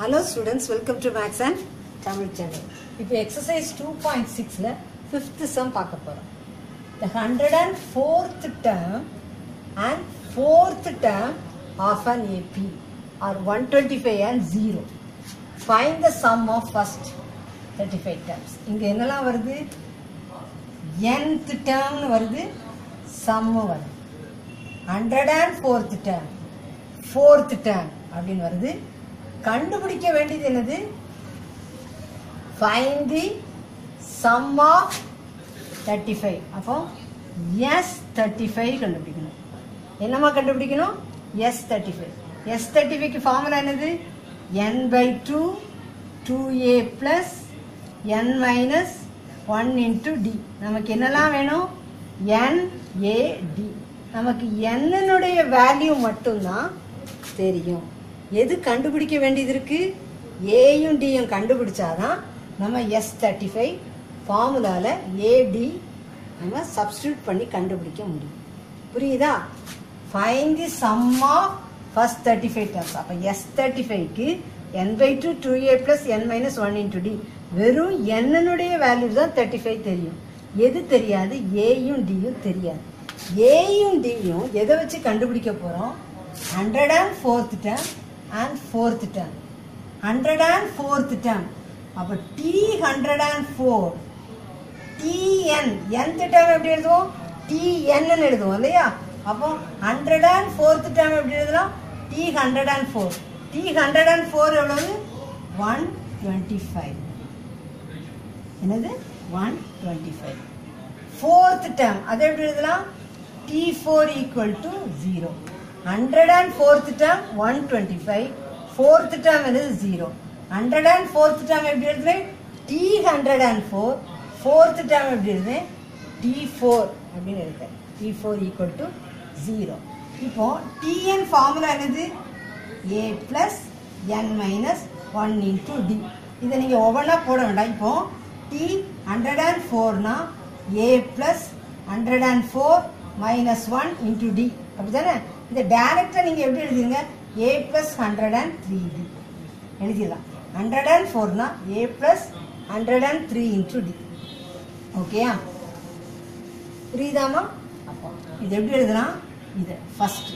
Hello students welcome to maths and Tamil channel இப்போ exercise two point சிக்ஸில் fifth sum பார்க்க போகிறோம் the hundred and fourth term and fourth term of an AP are one twenty five and zero find the sum of first thirty five terms இங்கே என்னெல்லாம் வருது? Nth டேர்ம்னு வருது. Sum வருது. Hundred and fourth term fourth term அப்படின்னு வருது. கண்டுபிடிக்க வேண்டியது என்னது? Find the sum of thirty five அப்போ எஸ் தேர்ட்டி ஃபைவ் கண்டுபிடிக்கணும். என்னம்மா கண்டுபிடிக்கணும்? S thirty five S thirty ஃபைவ்க்கு ஃபார்முலா என்னது? N by two two A plus n minus one into D நமக்கு என்னெல்லாம் வேணும்? என் ஏ டி நமக்கு என்னனுடைய வேல்யூ மட்டும்தான் தெரியும். எது கண்டுபிடிக்க வேண்டியது இருக்கு? ஏயும் டியும் கண்டுபிடிச்சாதான் நம்ம எஸ் தேர்ட்டி ஃபைவ் ஃபார்முலாவில் ஏடி நம்ம சப்ஸ்டியூட் பண்ணி கண்டுபிடிக்க முடியும். புரியுதா? Find the sum of first thirty five terms அப்போ எஸ் தேர்ட்டி ஃபைவ்க்கு n by two two A plus n minus one into D வெறும் என்னனுடைய வேல்யூ தான் தேர்ட்டி ஃபைவ் தெரியும். எது தெரியாது? ஏயும் டியும் தெரியாது. ஏயும் டியும் எதை வச்சு கண்டுபிடிக்க போகிறோம் hundred and fourth term and fourth term hundred and fourth term அப்போ T hundred and four TN nth term எப்படி எழுதுவோம்? டிஎன்னு எழுதுவோம் இல்லையா? அப்போ ஹண்ட்ரட் அண்ட் ஃபோர்த் டேர்ம் எப்படி எழுதலாம்? T hundred and four T hundred and four எவ்வளவு? ஒன் டுவெண்ட்டி ஃபைவ் என்னது? One twenty five fourth term அதை எப்படி எழுதலாம்? T four equal to zero hundred and fourth term one twenty five fourth term என்னது zero hundred and fourth term எப்படி எழுதுறேன் T hundred and four fourth term எப்படி எழுதுறேன் T four அப்படின்னு எழுதுறேன். T four equal to zero இப்போ TN formula என்னது? A plus N minus one into D இதை நீங்கள் ஒவ்வொன்றா போட வேண்டாம். இப்போ T hundred and ஃபோர்னா a plus hundred and four minus one into d அப்படி தானே இந்த டேரக்டாக நீங்கள் எப்படி எழுதிருங்க? A plus hundred and three d எழுதிடலாம். Hundred and ஃபோர்னா a plus hundred and three into d ஓகேயா புரியுதாமா அப்போ இது எப்படி எழுதலாம் இது ஃபஸ்ட்டு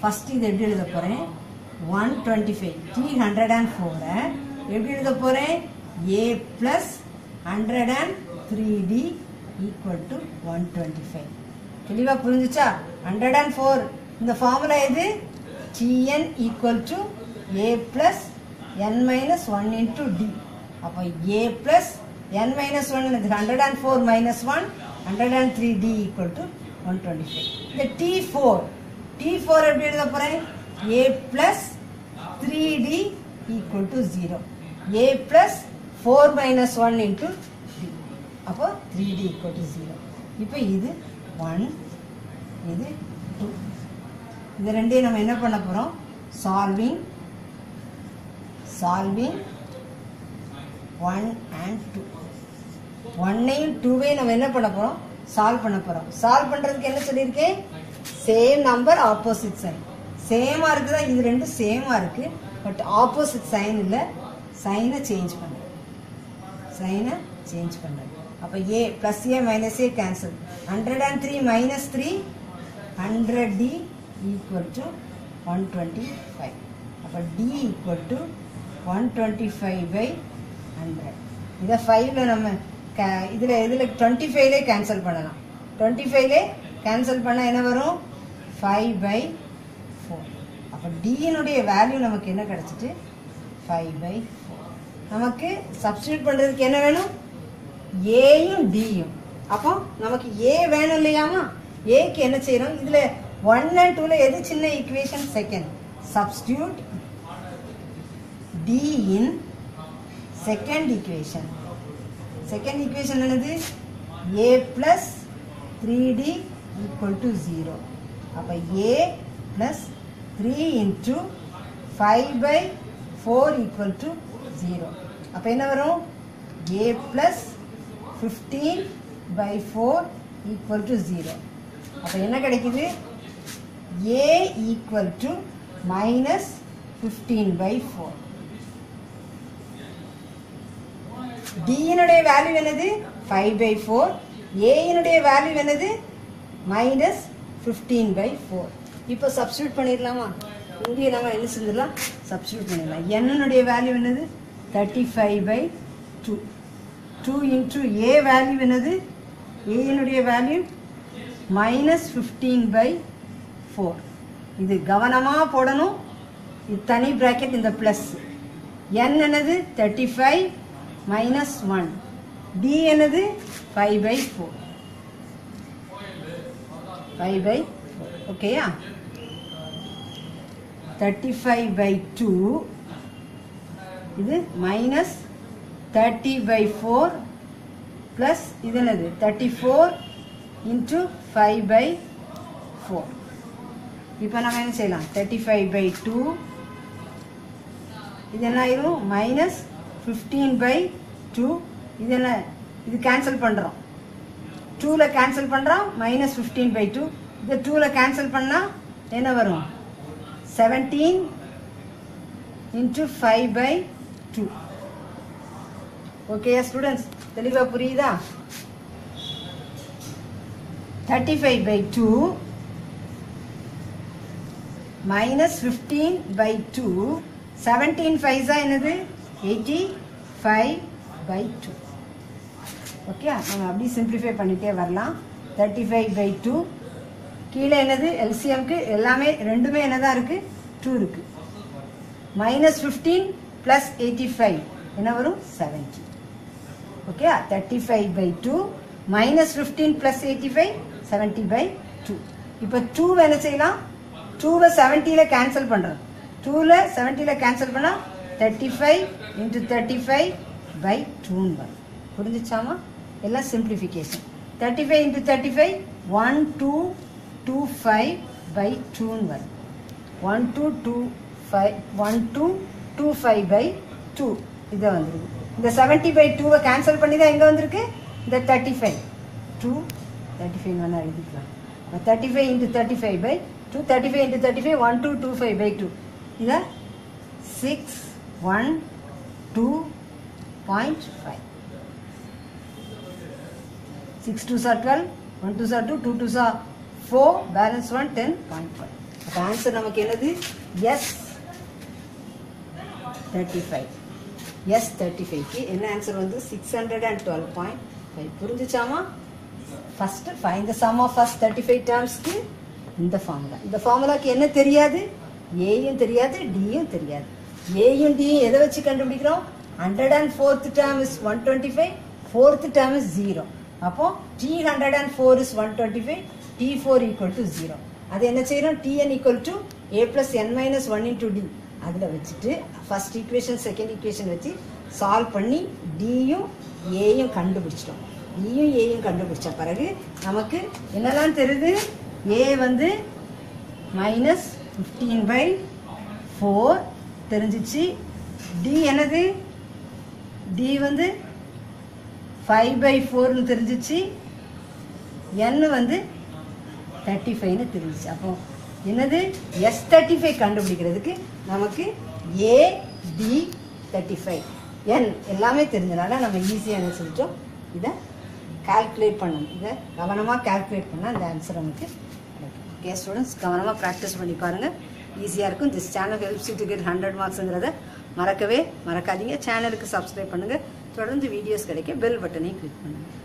ஃபஸ்ட்டு இது எப்படி எழுத போகிறேன் one twenty five d hundred and ஃபோரை எப்படி எழுத போகிறேன் a plus hundred and three d equal to one twenty five தெளிவாக புரிஞ்சுச்சா? ஹண்ட்ரட் அண்ட் ஃபோர் இந்த ஃபார்முலா எது? T n equal to a plus n minus one into d அப்போ a plus n minus one இது hundred and four minus one hundred and three d equal to one twenty five இந்த D four D four எப்படி எழுத போகிறேன் a plus three d equal to zero a plus four minus one into d அப்போ three d equal to zero இப்போ இது one இது two இது ரெண்டையும் நம்ம என்ன பண்ண போகிறோம் solving solving one and two ஒன்னையும் டூவையும் நம்ம என்ன பண்ண போகிறோம் சால்வ் பண்ண போகிறோம் சால்வ் பண்ணுறதுக்கு என்ன சொல்லியிருக்கேன் சேம் நம்பர் ஆப்போசிட் சைன் சேமாக இருக்குதா? இது ரெண்டும் சேமாக இருக்குது பட் ஆப்போசிட் சைன் இல்லை. சைனை சேஞ்ச் பண்ணுறேன் சைனை சேஞ்ச் பண்ணுறேன் அப்போ a plus a minus a cancel hundred and three minus three hundred d equal to one twenty five அப்போ d equal to one twenty five by hundred இதை ஃபைவ்ல நம்ம க இதில் இதில் டுவெண்ட்டி ஃபைவ்லே கேன்சல் பண்ணலாம். டுவெண்ட்டி ஃபைவ்லே கேன்சல் பண்ணால் என்ன வரும்? ஃபைவ் பை ஃபோர் அப்போ டியினுடைய வேல்யூ நமக்கு என்ன கிடச்சிட்டு? ஃபைவ் பை ஃபோர் நமக்கு சப்ஸ்டியூட் பண்ணுறதுக்கு என்ன வேணும்? ஏயும் டியும் அப்போ நமக்கு ஏ வேணும் இல்லையாமா? ஏக்கு என்ன செய்கிறோம் இதில் ஒன் அண்ட் டூவில் எது சின்ன equation second substitute d in second equation second equation என்னது? A plus three d equal to zero அப்போ a plus three into five by four equal to zero அப்போ என்ன வரும்? A plus fifteen by four equal to zero அப்போ என்ன கிடைக்குது? A equal to minus fifteen by four டியினுடைய value என்னது? Five by four ஏயினுடைய value என்னது? மைனஸ் ஃபிஃப்டீன் பை ஃபோர் இப்போ சப்ஸ்டியூட் பண்ணிடலாமா? இங்கே நம்ம என்ன செஞ்சிடலாம்? சப்ஸ்டியூட் பண்ணிடலாம். என்னனுடைய வேல்யூ என்னது? Thirty five by two two into a value என்னது ஏயினுடைய value minus fifteen by four இது கவனமாக போடணும். இது தனி ப்ராக்கெட் இந்த ப்ளஸ் n என்னது? Thirty five minus one d என்னது five by four five by ஓகேயா தேர்ட்டி ஃபைவ் பை டூ இது minus thirty by four plus இது என்னது? Thirty four into five by four இப்போ நம்ம என்ன செய்யலாம்? தேர்ட்டி ஃபைவ் பை டூ இது என்ன ஆயிரும் மைனஸ் ஃபிஃப்டீன் பை டூ இது என்ன இது கேன்சல் பண்ணுறோம் டூவில் கேன்சல் பண்ணுறோம் மைனஸ் ஃபிஃப்டீன் பை டூ இது டூவில் கேன்சல் பண்ணால் என்ன வரும்? Seventeen into five by two ஓகேயா ஸ்டூடெண்ட்ஸ் தெளிவாக புரியுதா? Thirty five by two minus fifteen by two seventeen ஃபைவ்ஸா என்னது? Eighty five by two okay நம்ம அப்படியே சிம்பிளிஃபை பண்ணிகிட்டே வரலாம். தேர்ட்டி ஃபைவ் பை டூ கீழே என்னது? எல்சிஎம்க்கு எல்லாமே ரெண்டுமே என்னதான் இருக்குது டூ இருக்குது minus fifteen plus eighty five என்ன வரும்? Seventy okay thirty five by two minus fifteen plus eighty five seventy by two இப்போ டூ என்ன செய்யலாம். டூவை செவன்ட்டியில் கேன்சல் பண்ணுறோம் டூவில் செவன்ட்டியில் கேன்சல் பண்ணால் thirty five into thirty five by டூன்னு வரும். புரிஞ்சிச்சாமா? எல்லாம் simplification thirty five into thirty five one two two five by டூன்னு வரும். One two two five one two two five by two இதை வந்துருக்கு. இந்த செவன்ட்டி பை டூவை கேன்சல் பண்ணி தான் எங்கே வந்திருக்கு? இந்த thirty five two thirty five வேணால் எழுதிக்கலாம். Thirty five into thirty five by two thirty five into thirty five one two two five by two இதை six one two point five six two sir twelve one two sir two two two sir four balance one ten point five அப்போ answer நமக்கு என்னது? S thirty five S thirty ஃபைவ்க்கு என்ன answer வந்து? Six hundred and twelve point five புரிஞ்சிச்சாமா? First five இந்த sum of first thirty five டேர்ம்ஸ்க்கு இந்த formula இந்த ஃபார்முலாக்கு என்ன தெரியாது? ஏயும் தெரியாது டியும் தெரியாது. ஏயும் டியும் எதை வச்சு கண்டுபிடிக்கிறோம்? Hundred and fourth term is one twenty five fourth term is zero அப்போ t hundred and four is one twenty five t four equal to zero அது என்ன செய்யறோம்? T n equal to a plus n minus one into d அதில் வச்சுட்டு first equation second equation வச்சு solve பண்ணி டியும் ஏயும் கண்டுபிடிச்சிட்டோம். E டியும் ஏயும் கண்டுபிடிச்ச பிறகு நமக்கு என்னெல்லாம் தெரியுது? ஏ வந்து மைனஸ் ஃபிஃப்டீன் பை ஃபோர் தெரிஞ்சிச்சு. டி என்னது? டி வந்து ஃபைவ் பை ஃபோர்னு தெரிஞ்சிச்சு. என் வந்து தேர்ட்டி ஃபைவ்னு தெரிஞ்சிச்சு. அப்போ என்னது? எஸ் தேர்ட்டி ஃபைவ் கண்டுபிடிக்கிறதுக்கு நமக்கு a d thirty five n எல்லாமே தெரிஞ்சனால நம்ம ஈஸியாக என்ன சொல்லிட்டோம்? இதை கால்குலேட் பண்ணணும். இதை கவனமாக கால்குலேட் பண்ணால் அந்த ஆன்சர் நமக்கு ஓகே ஸ்டூடெண்ட்ஸ் கவனமாக ப்ராக்டிஸ் பண்ணி பாருங்கள் ஈஸியாக இருக்கும். This channel helps to get hundred மார்க்ஸுங்கிறத மறக்கவே மறக்காதீங்க. சேனலுக்கு சப்ஸ்கிரைப் பண்ணுங்கள் தொடர்ந்து வீடியோஸ் கிடைக்க பெல் பட்டனையும் கிளிக் பண்ணுங்கள்